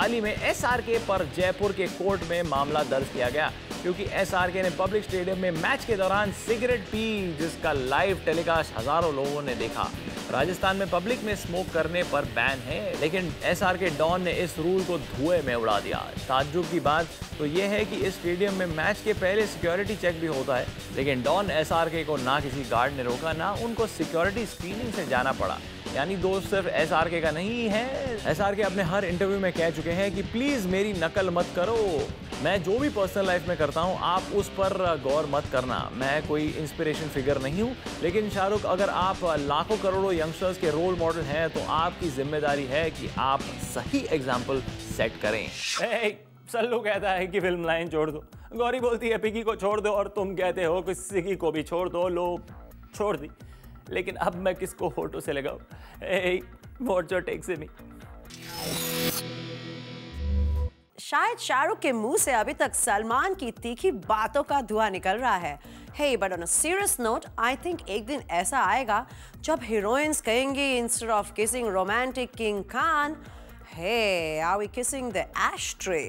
हाल ही में एसआरके पर जयपुर के कोर्ट में मामला दर्ज किया गया, क्योंकि एसआरके ने पब्लिक स्टेडियम में मैच के दौरान सिगरेट पी, जिसका लाइव टेलीकास्ट हज़ारों लोगों ने देखा। राजस्थान में पब्लिक में स्मोक करने पर बैन है, लेकिन एसआरके डॉन ने इस रूल को धुएँ में उड़ा दिया। ताज्जुब की बात तो यह है कि इस स्टेडियम में मैच के पहले सिक्योरिटी चेक भी होता है, लेकिन डॉन एसआरके को ना किसी गार्ड ने रोका, ना उनको सिक्योरिटी स्क्रीनिंग से जाना पड़ा। यानी दोस्त सिर्फ़ एस का नहीं है एस आर के अपने हर इंटरव्यू में कह चुके हैं कि प्लीज़ मेरी नकल मत करो। मैं जो भी पर्सनल लाइफ में करता हूँ आप उस पर गौर मत करना। मैं कोई इंस्पिरेशन फिगर नहीं हूँ लेकिन शाहरुख अगर आप लाखों करोड़ों यंगस्टर्स के रोल मॉडल हैं तो आपकी ज़िम्मेदारी है कि आप सही एग्ज़ाम्पल सेट करें। Hey, सल्लू कहता है कि फ़िल्म लाइन छोड़ दो। गौरी बोलती है पिकी को छोड़ दो और तुम कहते हो कि सिकी को भी छोड़ दो लो छोड़ दी। लेकिन अब मैं किसको फ़ोटो से लगाऊँ? Hey, what's your take से शायद शाहरुख के मुँह से अभी तक सलमान की तीखी बातों का धुआँ निकल रहा है। Hey but on serious note I think एक दिन ऐसा आएगा जब हीरोइंस कहेंगी instead of kissing romantic king Khan hey are we kissing the ashtray